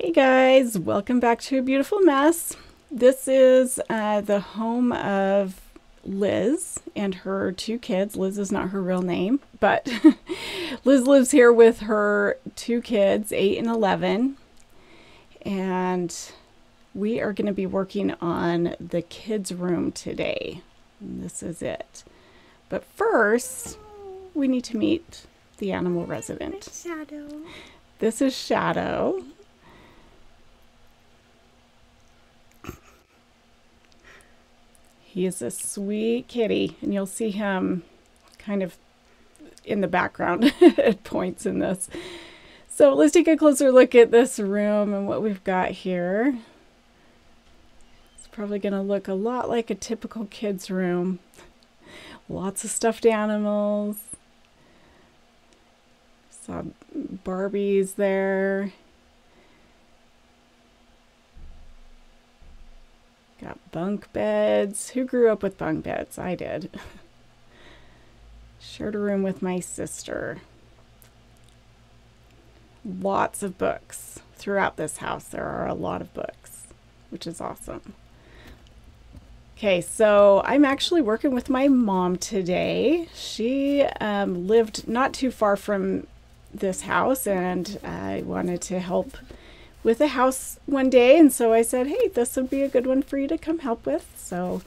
Hey guys, welcome back to a beautiful mess. This is uh, the home of Liz and her two kids. Liz is not her real name, but Liz lives here with her two kids, 8 and 11. And we are going to be working on the kids' room today. And this is it. But first, we need to meet the animal resident. Shadow. This is Shadow. He is a sweet kitty, and you'll see him kind of in the background at points in this. So let's take a closer look at this room and what we've got here. It's probably going to look a lot like a typical kid's room. Lots of stuffed animals. Saw Barbies there. Got bunk beds. Who grew up with bunk beds? I did. Shared a room with my sister. Lots of books throughout this house. There are a lot of books, which is awesome. Okay, so I'm actually working with my mom today. She um, lived not too far from this house, and I wanted to help with a house one day. And so I said, hey, this would be a good one for you to come help with. So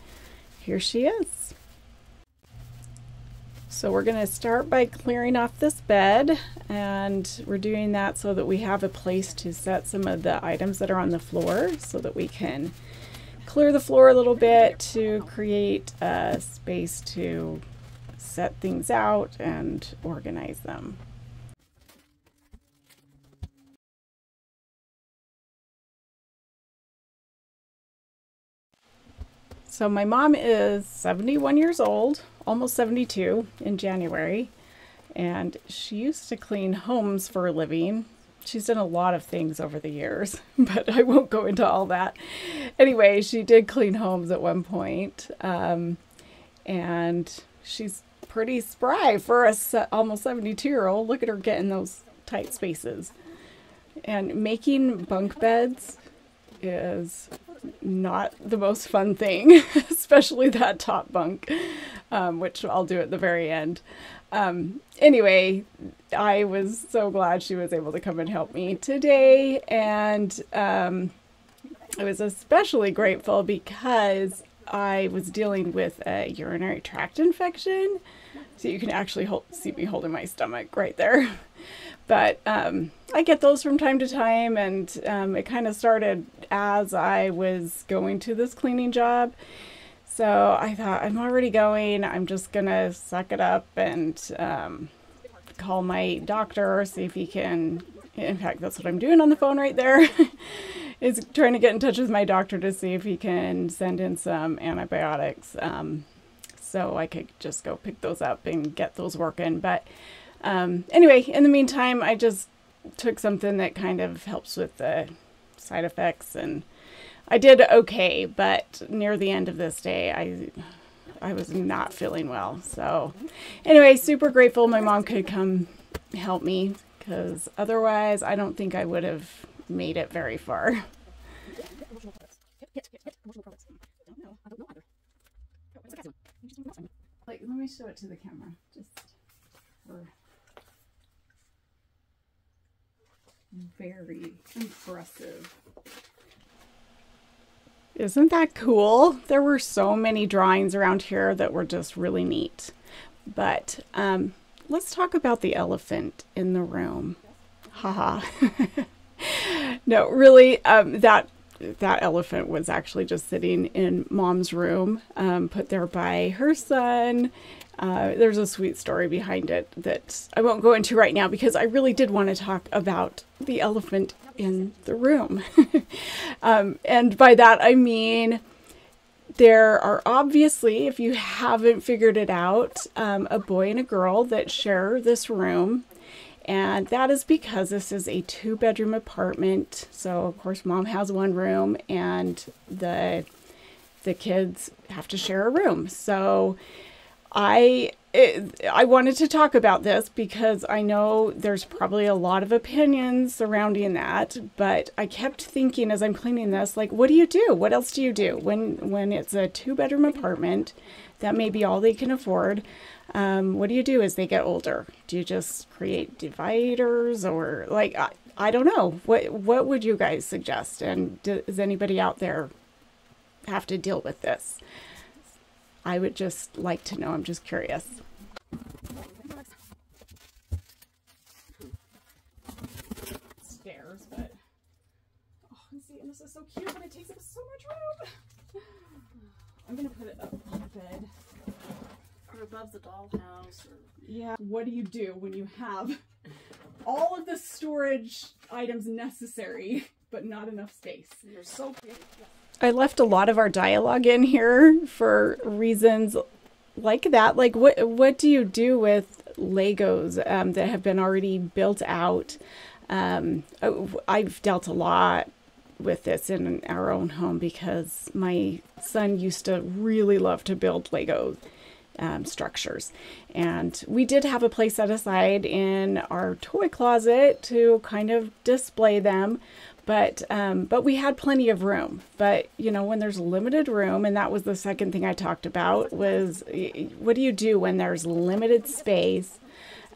here she is. So we're going to start by clearing off this bed and we're doing that so that we have a place to set some of the items that are on the floor so that we can clear the floor a little bit to create a space to set things out and organize them. So my mom is 71 years old, almost 72 in January, and she used to clean homes for a living. She's done a lot of things over the years, but I won't go into all that. Anyway, she did clean homes at one point, um, and she's pretty spry for a se- almost 72 year old. Look at her getting those tight spaces. And making bunk beds is not the most fun thing, especially that top bunk, um, which I'll do at the very end. Um, anyway, I was so glad she was able to come and help me today, and um, I was especially grateful because I was dealing with a urinary tract infection. So you can actually hold, see me holding my stomach right there. But um, I get those from time to time, and um, it kind of started as I was going to this cleaning job. So I thought, I'm already going. I'm just going to suck it up and um, call my doctor, see if he can. In fact, that's what I'm doing on the phone right there. is trying to get in touch with my doctor to see if he can send in some antibiotics um, so I could just go pick those up and get those working. But um, anyway, in the meantime, I just took something that kind of helps with the side effects and I did okay, but near the end of this day, I I was not feeling well. So anyway, super grateful my mom could come help me because otherwise I don't think I would have made it very far. Like, let me show it to the camera. Just for very impressive. Isn't that cool? There were so many drawings around here that were just really neat. But um, let's talk about the elephant in the room. Haha. no, really, um, that that elephant was actually just sitting in mom's room, um, put there by her son. Uh, there's a sweet story behind it that I won't go into right now because I really did want to talk about the elephant in the room. um, and by that I mean there are obviously, if you haven't figured it out, um, a boy and a girl that share this room. And that is because this is a two bedroom apartment. So, of course, mom has one room and the the kids have to share a room. So, I it, I wanted to talk about this because I know there's probably a lot of opinions surrounding that, but I kept thinking as I'm cleaning this, like, what do you do? What else do you do when when it's a two bedroom apartment? That may be all they can afford. Um, what do you do as they get older? Do you just create dividers or like I, I don't know. What what would you guys suggest? And does anybody out there have to deal with this? I would just like to know. I'm just curious. Stairs, but oh, see, and this is so cute, but it takes up so much room. I'm gonna put it up on the bed or above the dollhouse. Or... Yeah. What do you do when you have all of the storage items necessary, but not enough space? You're so big. I left a lot of our dialogue in here for reasons like that. Like, what what do you do with Legos um, that have been already built out? Um, I've dealt a lot with this in our own home because my son used to really love to build Lego um, structures. And we did have a place set aside in our toy closet to kind of display them. But um, but we had plenty of room. But you know when there's limited room, and that was the second thing I talked about was what do you do when there's limited space?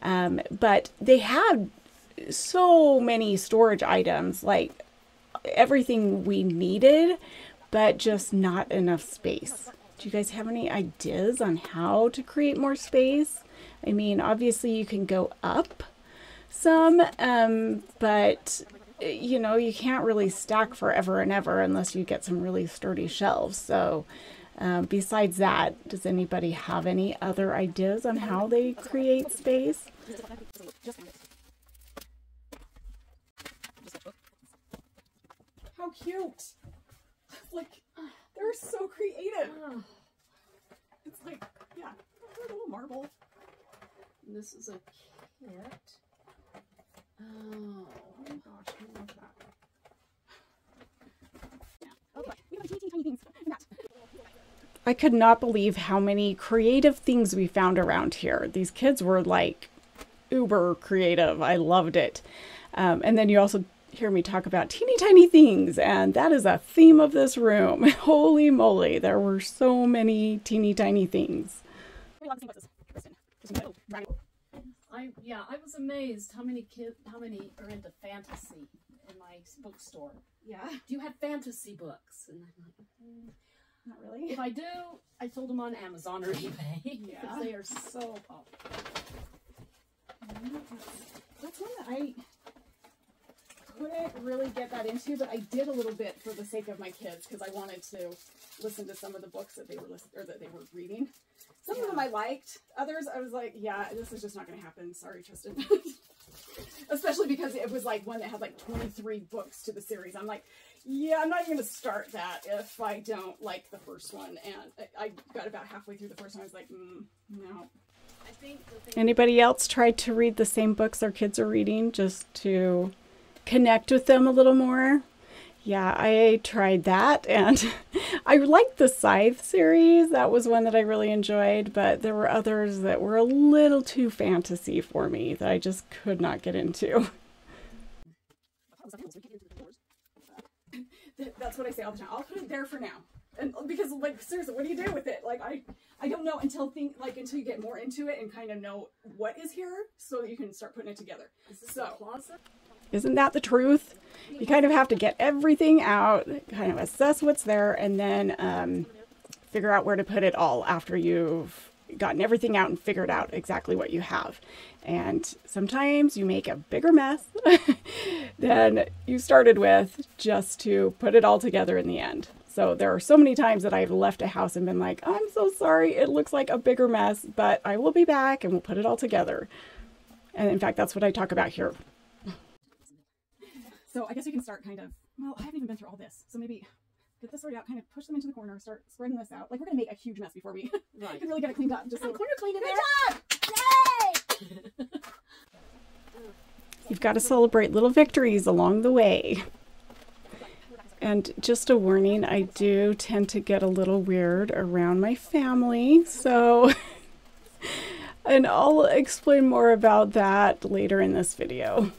Um, but they had so many storage items, like everything we needed, but just not enough space. Do you guys have any ideas on how to create more space? I mean, obviously you can go up some, um, but you know, you can't really stack forever and ever unless you get some really sturdy shelves. So, um, besides that, does anybody have any other ideas on how they create space? How cute! Like, they're so creative. It's like, yeah, a little marble. And this is a kit. Oh, oh gosh, I love that. I could not believe how many creative things we found around here. These kids were like uber creative. I loved it. Um, and then you also hear me talk about teeny tiny things, and that is a theme of this room. Holy moly, there were so many teeny tiny things. I yeah, I was amazed how many kids, how many are into fantasy in my bookstore. Yeah. Do you have fantasy books? And I'm like, mm, not really. If I do, I sold them on Amazon or eBay. Yeah. they are so popular. That's one that I couldn't really get that into, but I did a little bit for the sake of my kids because I wanted to listen to some of the books that they were listening or that they were reading. Some yeah. of them I liked. Others I was like, yeah, this is just not going to happen. Sorry, Tristan. Especially because it was like one that had like 23 books to the series. I'm like, yeah, I'm not even going to start that if I don't like the first one. And I, I got about halfway through the first one. I was like, mm, no. Anybody else tried to read the same books their kids are reading just to connect with them a little more. Yeah, I tried that and I liked the Scythe series. That was one that I really enjoyed, but there were others that were a little too fantasy for me that I just could not get into. That's what I say all the time. I'll put it there for now. And because like seriously, what do you do with it? Like I I don't know until think like until you get more into it and kind of know what is here so that you can start putting it together. so closet? Isn't that the truth? You kind of have to get everything out, kind of assess what's there, and then um, figure out where to put it all after you've gotten everything out and figured out exactly what you have. And sometimes you make a bigger mess than you started with just to put it all together in the end. So there are so many times that I've left a house and been like, I'm so sorry, it looks like a bigger mess, but I will be back and we'll put it all together. And in fact, that's what I talk about here. So I guess we can start kind of, well, I haven't even been through all this. So maybe get this sorted out, kind of push them into the corner, start spreading this out. Like we're going to make a huge mess before we right. can really get it cleaned up. Just so corner clean in there. Yay! You've got to celebrate little victories along the way. And just a warning, I do tend to get a little weird around my family. So and I'll explain more about that later in this video.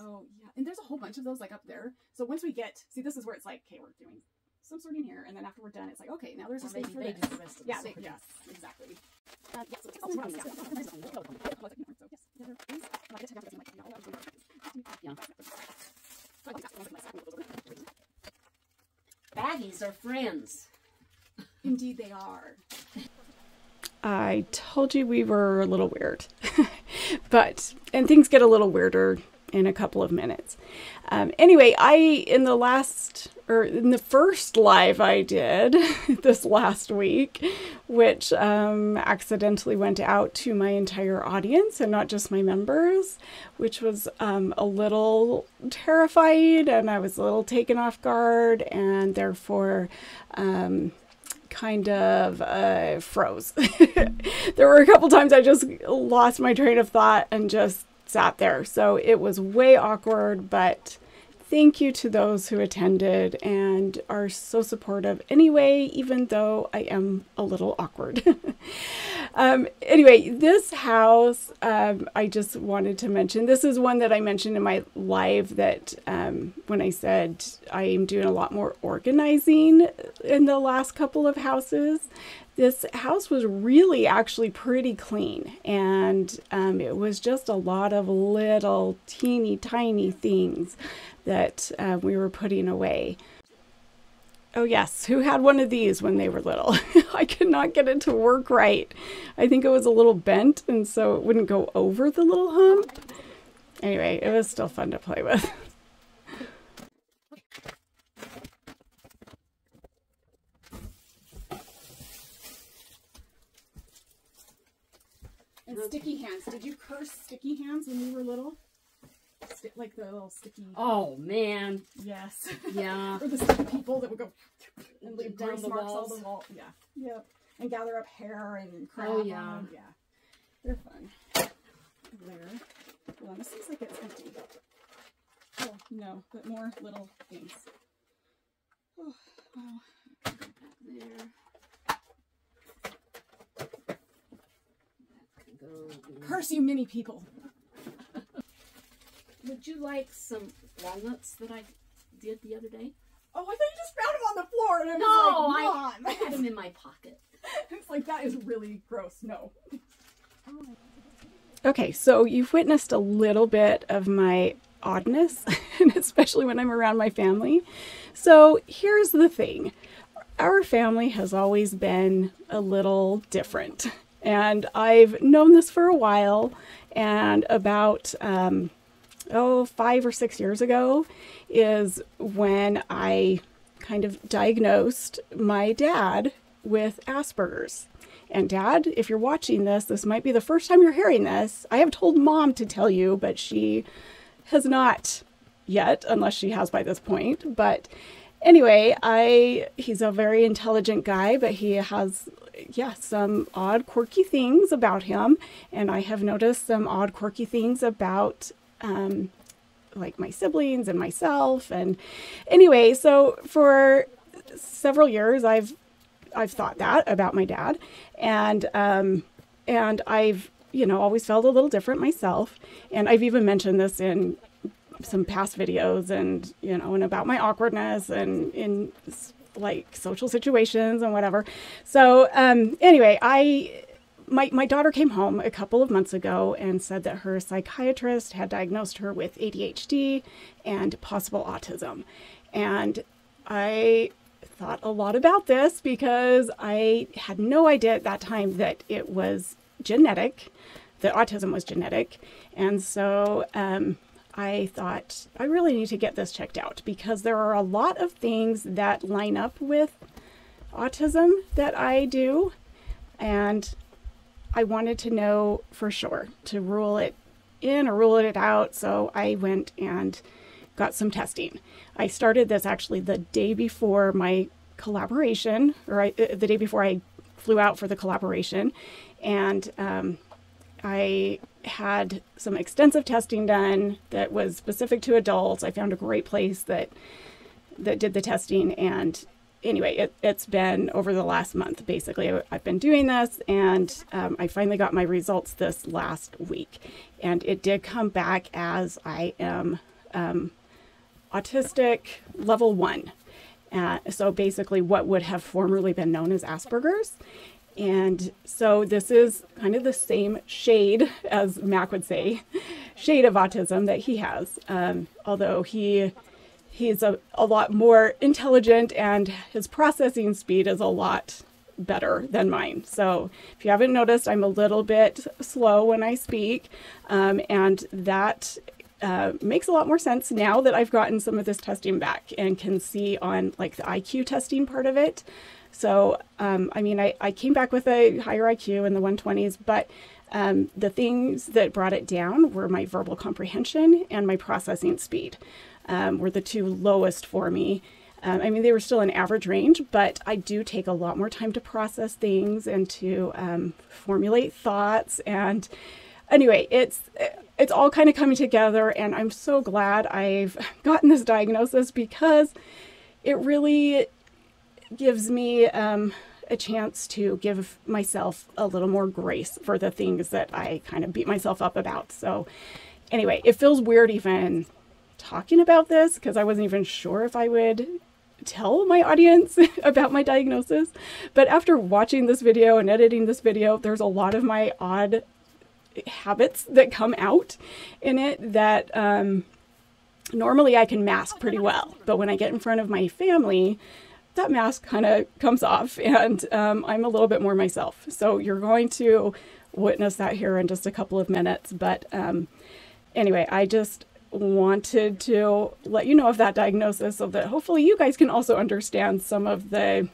Oh yeah, and there's a whole bunch of those like up there. So once we get, see, this is where it's like, okay, we're doing some sorting here, and then after we're done, it's like, okay, now there's a space for this. do the rest of the Yeah, they, sorting. yes, exactly. Uh, yeah, so it's all sorting, yeah. Baggies are friends. Indeed, they are. I told you we were a little weird. but, and things get a little weirder in a couple of minutes. Um, anyway, I, in the last, or in the first live I did this last week, which um, accidentally went out to my entire audience and not just my members, which was um, a little terrified and I was a little taken off guard and therefore, um, kind of uh, froze. there were a couple times I just lost my train of thought and just sat there. So it was way awkward, but thank you to those who attended and are so supportive anyway, even though I am a little awkward. um, anyway, this house, um, I just wanted to mention this is one that I mentioned in my live that um, when I said I am doing a lot more organizing in the last couple of houses. This house was really actually pretty clean, and um, it was just a lot of little teeny tiny things that uh, we were putting away. Oh, yes, who had one of these when they were little? I could not get it to work right. I think it was a little bent, and so it wouldn't go over the little hump. Anyway, it was still fun to play with. sticky hands. Did you curse sticky hands when you were little? Sti- like the little sticky. Oh man, Yes. yeah. or the sticky people that would go and leave Down the marks all the wall. Yeah. Yep. And gather up hair and oh, crap. Oh, yeah. Yeah. They're fun. There. On. This seems like it's empty. Oh no, but more little things. Oh, wow. There. That can go in. Curse you, mini people. Would you like some walnuts that I did the other day? Oh, I thought you just found them on the floor, and I was No, like, I, I had them in my pocket. it's like that is really gross. No. Okay, so you've witnessed a little bit of my oddness, and especially when I'm around my family. So here's the thing our family has always been a little different, and I've known this for a while. And about, um, oh, five or six years ago is when I kind of diagnosed my dad with Asperger's. And dad, if you're watching this, this might be the first time you're hearing this. I have told mom to tell you, but she has not yet, unless she has by this point. But anyway, I he's a very intelligent guy, but he has yeah, some odd quirky things about him, and I have noticed some odd quirky things about um, like my siblings and myself. And anyway, so for several years, I've I've thought that about my dad, and um, and I've you know always felt a little different myself, and I've even mentioned this in some past videos, and you know, and about my awkwardness and in like social situations and whatever. So um, anyway, I my, my daughter came home a couple of months ago and said that her psychiatrist had diagnosed her with ADHD and possible autism. And I thought a lot about this because I had no idea at that time that it was genetic, that autism was genetic. And so um, I thought, I really need to get this checked out because there are a lot of things that line up with autism that I do. And I wanted to know for sure to rule it in or rule it out. So I went and got some testing. I started this actually the day before my collaboration, or I, uh, the day before I flew out for the collaboration, and um, I had some extensive testing done that was specific to adults. I found a great place that that did the testing, and anyway, it, it's been over the last month basically. I've been doing this, and um, I finally got my results this last week, and it did come back as I am um, autistic level one. Uh, so basically, what would have formerly been known as Asperger's. And so this is kind of the same shade, as Mac would say, shade of autism that he has. Um, although he he's a, a lot more intelligent and his processing speed is a lot better than mine. So if you haven't noticed, I'm a little bit slow when I speak, um, and that uh, makes a lot more sense now that I've gotten some of this testing back and can see on like the IQ testing part of it. So, um, I mean, I, I came back with a higher IQ in the 120s, but um, the things that brought it down were my verbal comprehension and my processing speed um, were the two lowest for me. Um, I mean, they were still in average range, but I do take a lot more time to process things and to um, formulate thoughts. And anyway, it's it's all kind of coming together, and I'm so glad I've gotten this diagnosis because it really gives me um, a chance to give myself a little more grace for the things that I kind of beat myself up about. So, anyway, it feels weird even talking about this because I wasn't even sure if I would tell my audience about my diagnosis. But after watching this video and editing this video, there's a lot of my odd habits that come out in it that um, normally I can mask pretty well. But when I get in front of my family, that mask kind of comes off and um, I'm a little bit more myself. So you're going to witness that here in just a couple of minutes. But um, anyway, I just wanted to let you know of that diagnosis so that hopefully you guys can also understand some of the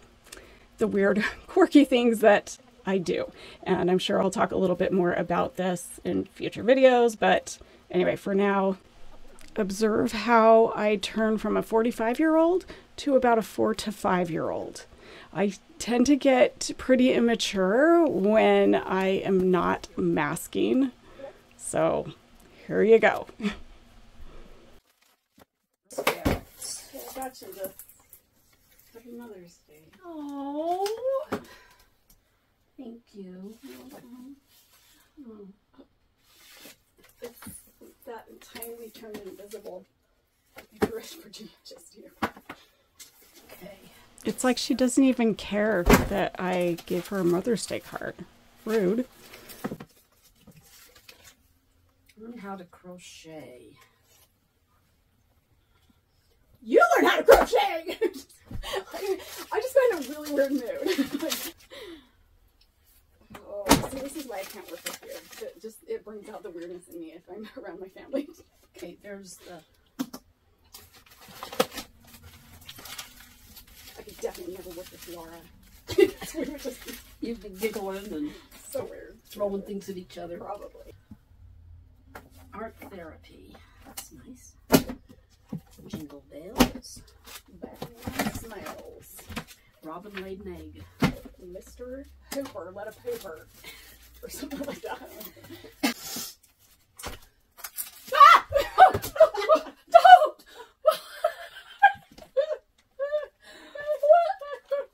the weird quirky things that I do. And I'm sure I'll talk a little bit more about this in future videos, but anyway, for now, observe how I turn from a 45 year old to about a four to five year old. I tend to get pretty immature when I am not masking. So here you go. Happy Mother's Day. Oh, thank you. It's that time we turned invisible. I Virginia just here. Okay. It's like she doesn't even care that I gave her a Mother's Day card. Rude. Learn how to crochet. You learn how to crochet! I, I just got in a really weird mood. like, oh, see, this is why I can't work with you. It just it brings out the weirdness in me if I'm around my family. Okay, there's the. I could definitely never work with Laura. we just be You've been giggling and so weird. throwing things at each other. Probably. Art therapy. That's nice. Jingle bells. Batman smiles. Robin laid an egg. Mr. Hooper let a pooper. Or something like that. ah! Don't!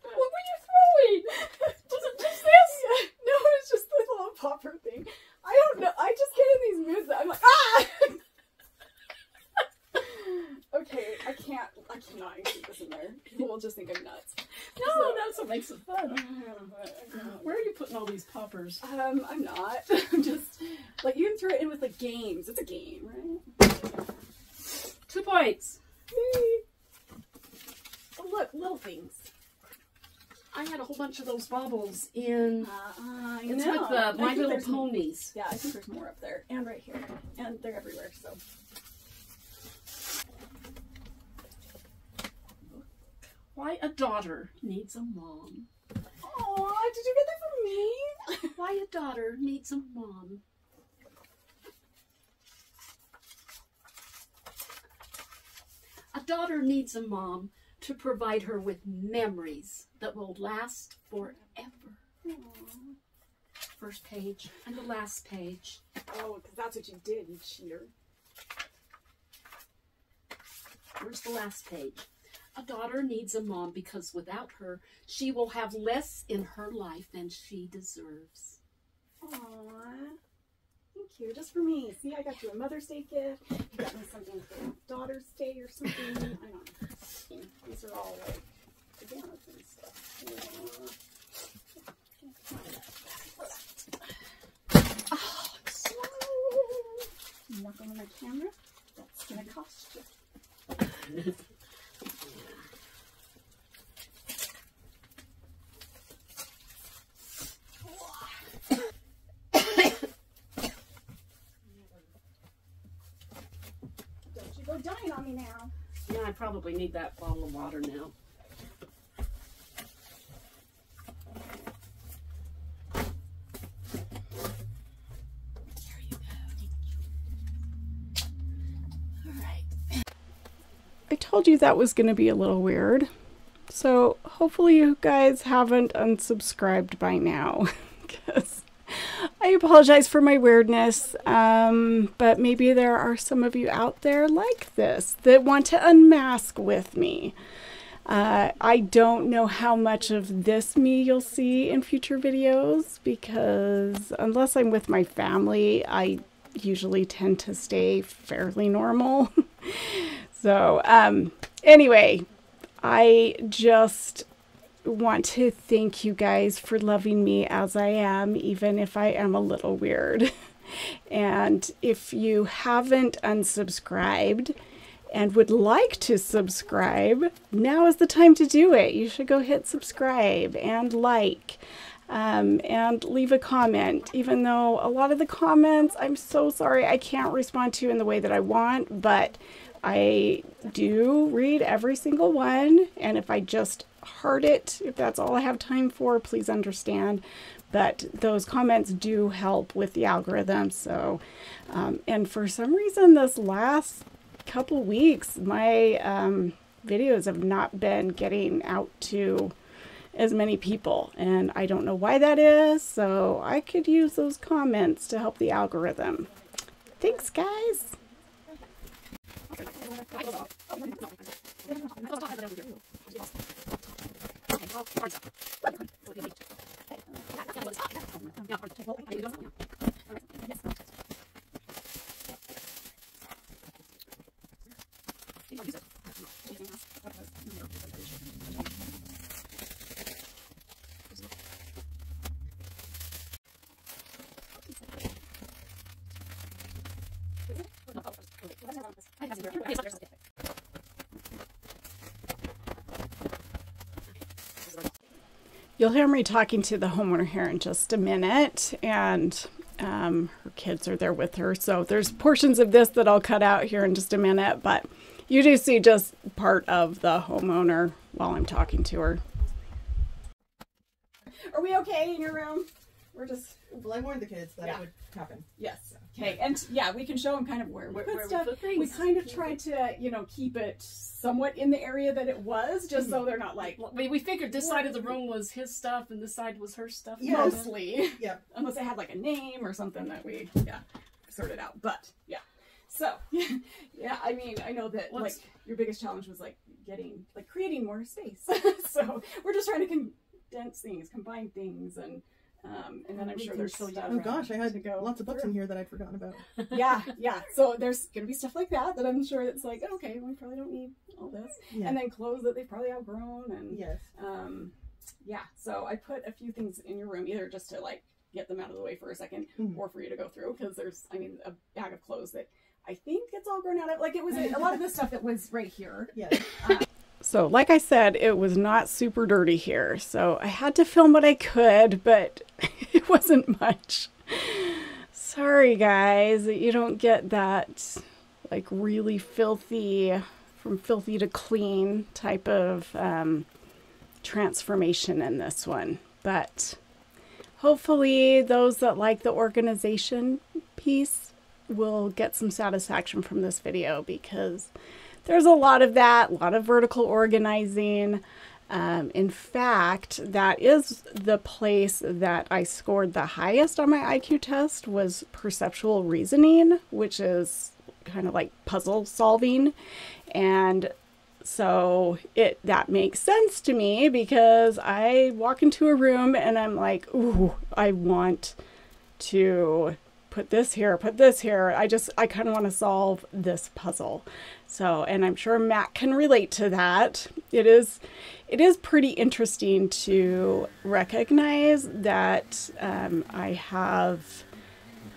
what were you throwing? Was it just this? No, it's just the little popper thing. I don't know. I just get in these moods that I'm like, ah! okay, I can't. I cannot include this in there. People will just think I'm nuts. No, that's what makes it fun. Where Where are you putting all these poppers? Um, I'm not. I'm just like you can throw it in with like games. It's a game, right? Two points. Yay. Oh, look, little things. I had a whole bunch of those baubles in. Uh, It's with the My Little Ponies. Yeah, I think there's more up there and right here, and they're everywhere. So Why a daughter needs a mom. Oh, did you get that from me? Why a daughter needs a mom. A daughter needs a mom to provide her with memories that will last forever. First page and the last page. Oh, because that's what you did, you cheater. Where's the last page? A daughter needs a mom because without her, she will have less in her life than she deserves. Aww. Thank you. Just for me. See, I got you a Mother's Day gift. You got me something for Daughter's Day or something. I don't know. These are all like pajamas and stuff. Knock on my camera. That's gonna cost you. Don't you go dying on me now. Yeah, I probably need that bottle of water now. Told you that was going to be a little weird. So hopefully you guys haven't unsubscribed by now. Because I apologize for my weirdness. Um, but maybe there are some of you out there like this that want to unmask with me. Uh, I don't know how much of this me you'll see in future videos because unless I'm with my family, I usually tend to stay fairly normal. so, um, anyway, I just want to thank you guys for loving me as I am, even if I am a little weird. and if you haven't unsubscribed, and would like to subscribe, now is the time to do it. You should go hit subscribe and like um, and leave a comment. Even though a lot of the comments, I'm so sorry, I can't respond to in the way that I want, but I do read every single one. And if I just heart it, if that's all I have time for, please understand. But those comments do help with the algorithm. So, um, and for some reason, this last couple weeks, my um, videos have not been getting out to as many people, and I don't know why that is. So I could use those comments to help the algorithm. Thanks, guys. 二姐，二姐，我操！You'll hear me talking to the homeowner here in just a minute, and um, her kids are there with her. So there's portions of this that I'll cut out here in just a minute, but you do see just part of the homeowner while I'm talking to her. Are we okay in your room? We're just Well, I warned the kids that Yeah. it would happen. yes. Okay, and yeah, we can show them kind of where we Where- put where we stuff. put We kind of tried to, you know, keep it somewhat in the area that it was, just Mm-hmm. so they're not like We, we figured this side of the room was his stuff and this side was her stuff. Yeah. mostly. Yeah. unless it had like a name or something that we yeah sorted out but yeah so yeah i mean i know that like your biggest challenge was like getting like creating more space so we're just trying to condense things combine things and um and then i'm sure there's show stuff Oh gosh, I had to go lots of books through. in here that I'd forgotten about. yeah yeah so there's gonna be stuff like that that i'm sure it's like okay we probably don't need all this Yeah. and then clothes that they've probably outgrown and yes. um, yeah, so I put a few things in your room either just to like get them out of the way for a 2nd Mhm. or for you to go through because there's, I mean, a bag of clothes that I think it's all grown out of. Like it was a, a lot of the stuff that was right here. Yes. So, like I said, it was not super dirty here. So I had to film what I could, but it wasn't much. Sorry, guys, that you don't get that like really filthy, from filthy to clean type of um, transformation in this one. But hopefully, those that like the organization piece will get some satisfaction from this video because there's a lot of that, a lot of vertical organizing. Um, in fact, that is the place that I scored the highest on my IQ test was perceptual reasoning, which is kind of like puzzle solving. And so it that makes sense to me because I walk into a room and I'm like, ooh, I want to put this here, put this here. I just I kind of want to solve this puzzle. So, and I'm sure Matt can relate to that. It is it is pretty interesting to recognize that um, I have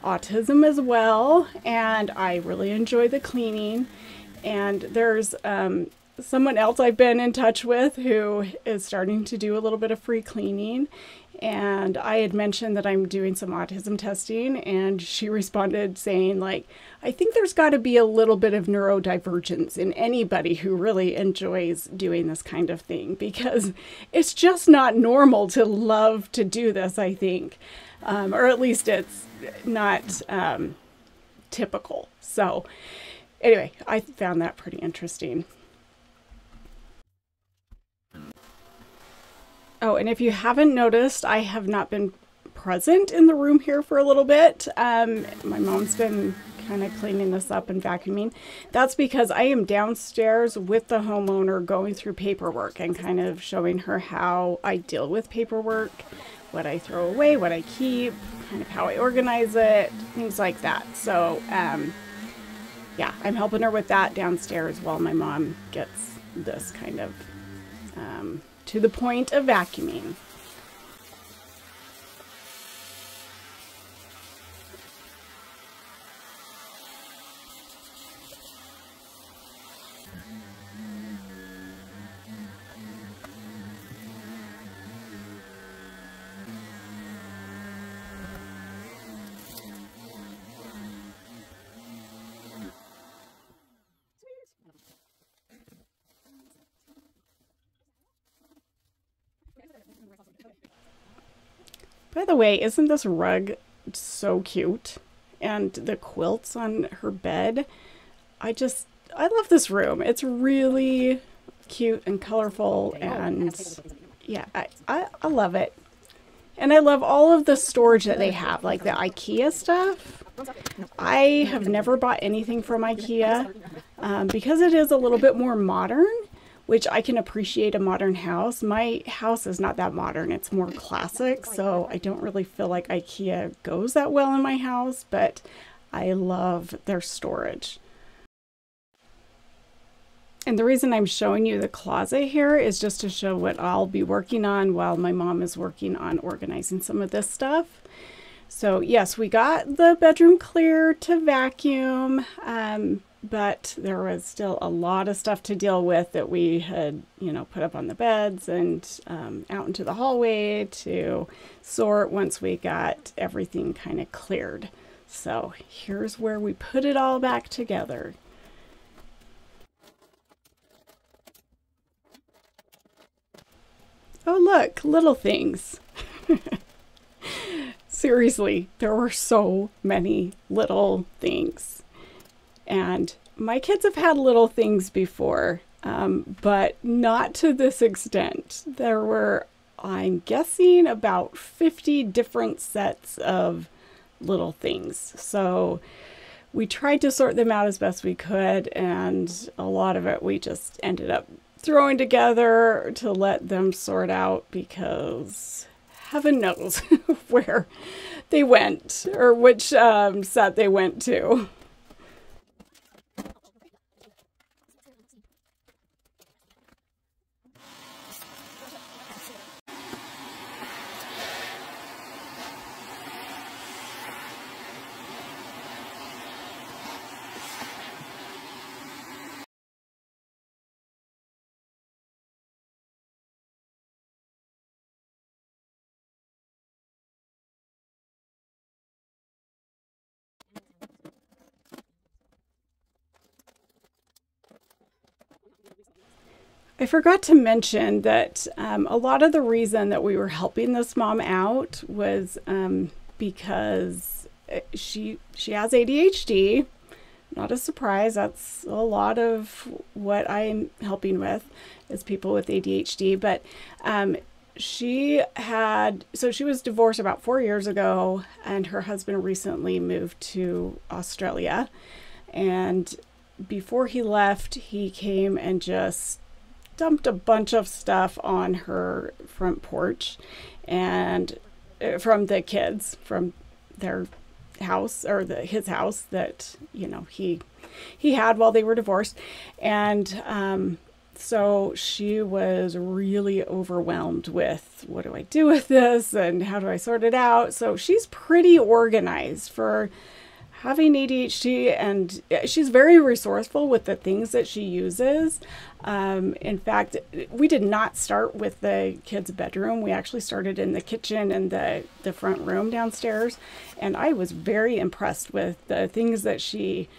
autism as well, and I really enjoy the cleaning. And there's um, someone else I've been in touch with who is starting to do a little bit of free cleaning. And I had mentioned that I'm doing some autism testing, and she responded saying, like, I think there's got to be a little bit of neurodivergence in anybody who really enjoys doing this kind of thing because it's just not normal to love to do this, I think. Um, or at least it's not um, typical. So, anyway, I found that pretty interesting. Oh, and if you haven't noticed, I have not been present in the room here for a little bit. Um, my mom's been kind of cleaning this up and vacuuming. That's because I am downstairs with the homeowner going through paperwork and kind of showing her how I deal with paperwork, what I throw away, what I keep, kind of how I organize it, things like that. So, um, yeah, I'm helping her with that downstairs while my mom gets this kind of um, to the point of vacuuming. By the way, isn't this rug so cute? And the quilts on her bed. I just, I love this room. It's really cute and colorful and yeah, I, I, I love it. And I love all of the storage that they have, like the IKEA stuff. I have never bought anything from IKEA um, because it is a little bit more modern which I can appreciate a modern house. My house is not that modern, it's more classic, so I don't really feel like IKEA goes that well in my house, but I love their storage. And the reason I'm showing you the closet here is just to show what I'll be working on while my mom is working on organizing some of this stuff. So yes, we got the bedroom clear to vacuum. Um, but there was still a lot of stuff to deal with that we had, you know, put up on the beds and um, out into the hallway to sort once we got everything kind of cleared. So here's where we put it all back together. Oh, look, little things. Seriously, there were so many little things. And my kids have had little things before, um, but not to this extent. There were, I'm guessing, about 50 different sets of little things. So we tried to sort them out as best we could, and a lot of it we just ended up throwing together to let them sort out because heaven knows where they went or which um, set they went to. I forgot to mention that um, a lot of the reason that we were helping this mom out was um, because uh, she she has ADHD, not a surprise. That's a lot of what I'm helping with is people with ADHD. But um, she had, so she was divorced about four years ago, and her husband recently moved to Australia. And before he left, he came and just dumped a bunch of stuff on her front porch and uh, from the kids from their house or the his house that you know he he had while they were divorced. And um so she was really overwhelmed with what do I do with this? And how do I sort it out? So she's pretty organized for having ADHD, and she's very resourceful with the things that she uses. Um, in fact, we did not start with the kids' bedroom. We actually started in the kitchen and the, the front room downstairs. And I was very impressed with the things that she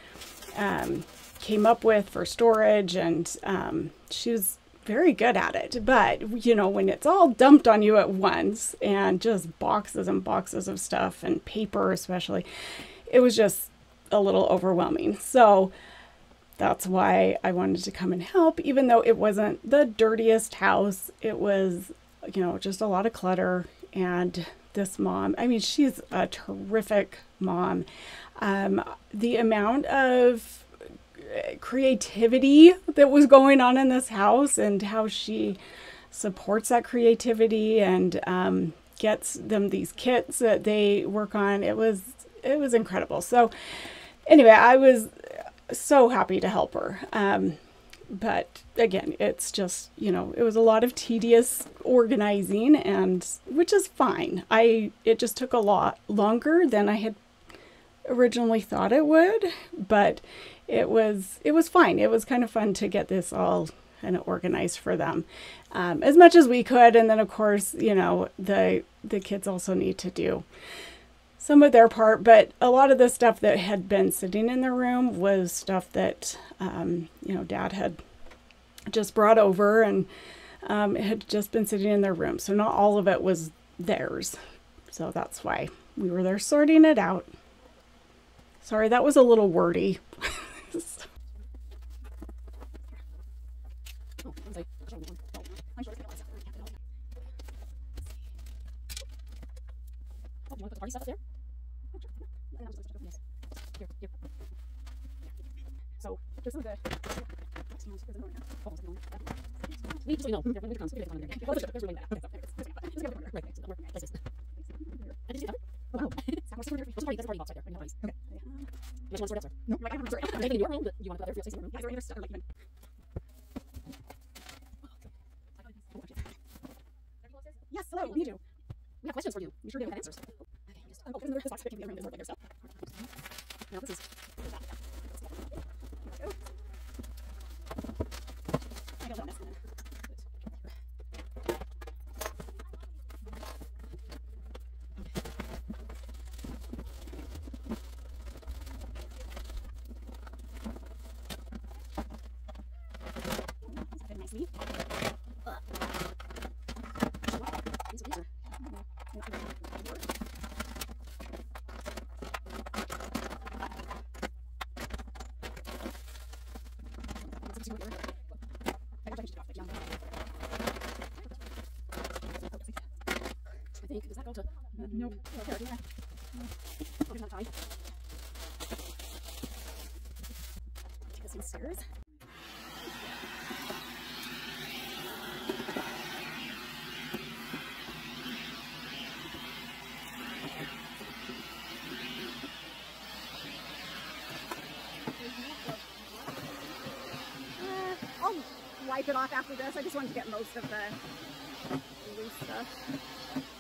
um, came up with for storage. And um, she was very good at it. But, you know, when it's all dumped on you at once and just boxes and boxes of stuff and paper, especially, it was just a little overwhelming. So that's why I wanted to come and help, even though it wasn't the dirtiest house. It was, you know, just a lot of clutter. And this mom, I mean, she's a terrific mom. Um, the amount of creativity that was going on in this house and how she supports that creativity and um, gets them these kits that they work on. It was it was incredible. So anyway, I was so happy to help her. Um, but again, it's just, you know, it was a lot of tedious organizing and which is fine. I it just took a lot longer than I had originally thought it would, but it was it was fine. It was kind of fun to get this all kind of organized for them um, as much as we could, and then of course, you know, the the kids also need to do some of their part, but a lot of the stuff that had been sitting in their room was stuff that, um, you know, dad had just brought over and um, it had just been sitting in their room. So not all of it was theirs. So that's why we were there sorting it out. Sorry, that was a little wordy. there? So just of the we know. When it comes, we on there. There's that. So there's there's a right. So that work. That's this. I just cover. Wow. Sorry, that's a party. A party box right there. Okay. You want to sort out. No. I'm sorry. I'm taking your home, but you want to put other for your room? Yeah, is there any other stuff like even? Yes, hello. You do. We have questions for you. We sure do have answers. Okay, just oh, oh there's another box picking the other room. There's more stuff. Now this is. Tie. Take us some stairs. Uh, I'll wipe it off after this. I just wanted to get most of the loose stuff.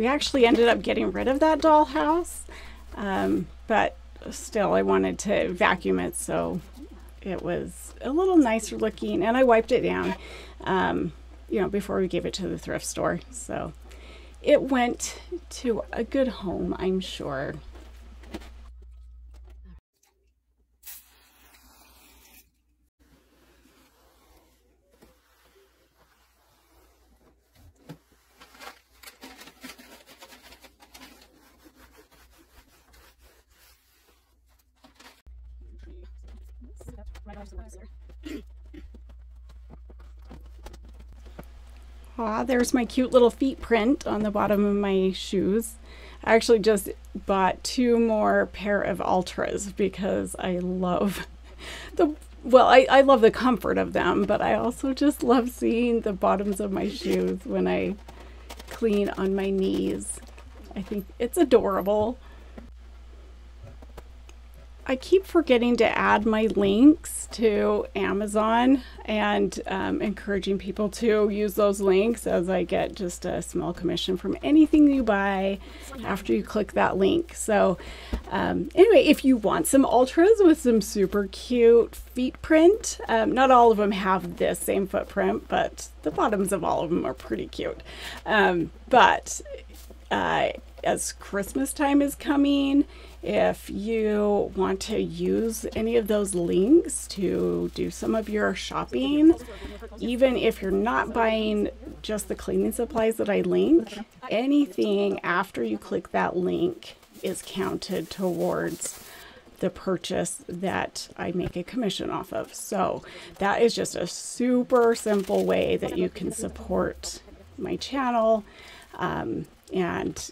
We actually ended up getting rid of that dollhouse, um, but still I wanted to vacuum it so it was a little nicer looking and I wiped it down, um, you know, before we gave it to the thrift store. So it went to a good home, I'm sure. There's my cute little feet print on the bottom of my shoes. I actually just bought two more pair of Altras because I love the well, I, I love the comfort of them, but I also just love seeing the bottoms of my shoes when I clean on my knees. I think it's adorable. I keep forgetting to add my links to Amazon and um, encouraging people to use those links as I get just a small commission from anything you buy after you click that link. So, um, anyway, if you want some Altras with some super cute feet print, um, not all of them have this same footprint, but the bottoms of all of them are pretty cute. Um, but uh, as Christmas time is coming, if you want to use any of those links to do some of your shopping, even if you're not buying just the cleaning supplies that I link, anything after you click that link is counted towards the purchase that I make a commission off of. So that is just a super simple way that you can support my channel. Um, and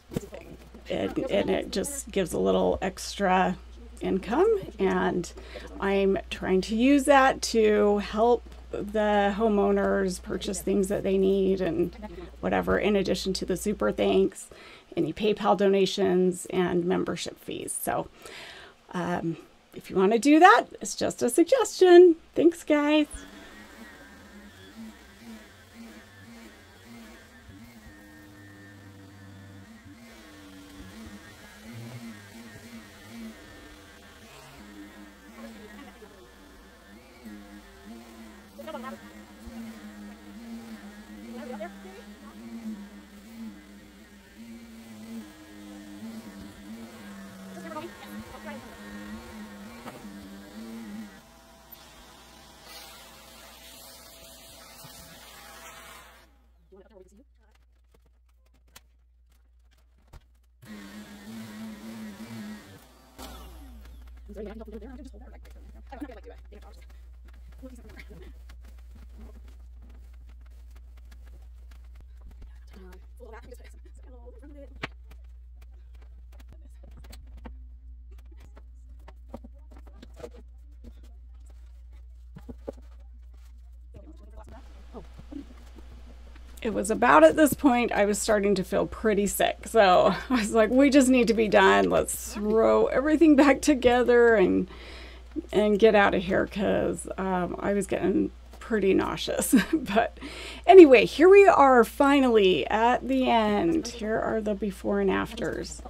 it, and it just gives a little extra income and I'm trying to use that to help the homeowners purchase things that they need and whatever in addition to the super thanks any PayPal donations and membership fees. So um, if you want to do that it's just a suggestion. Thanks guys I can help there. I can just hold her right there. I don't know. I like do that. I'm just some. In front of it. It was about at this point I was starting to feel pretty sick. So I was like, we just need to be done. Let's throw everything back together and and get out of here because um, I was getting pretty nauseous. but anyway, here we are finally at the end. Here are the before and afters.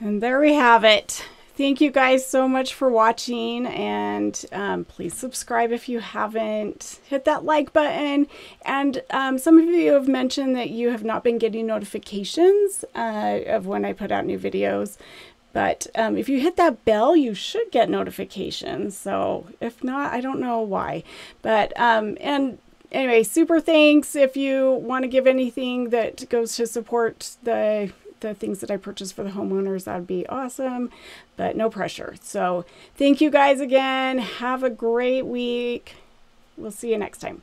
And there we have it. Thank you guys so much for watching and um, please subscribe if you haven't. Hit that like button. And um, some of you have mentioned that you have not been getting notifications uh, of when I put out new videos. But um, if you hit that bell, you should get notifications. So if not, I don't know why. But, um, and anyway, super thanks if you want to give anything that goes to support the the things that I purchased for the homeowners, that'd be awesome, but no pressure. So thank you guys again. Have a great week. We'll see you next time.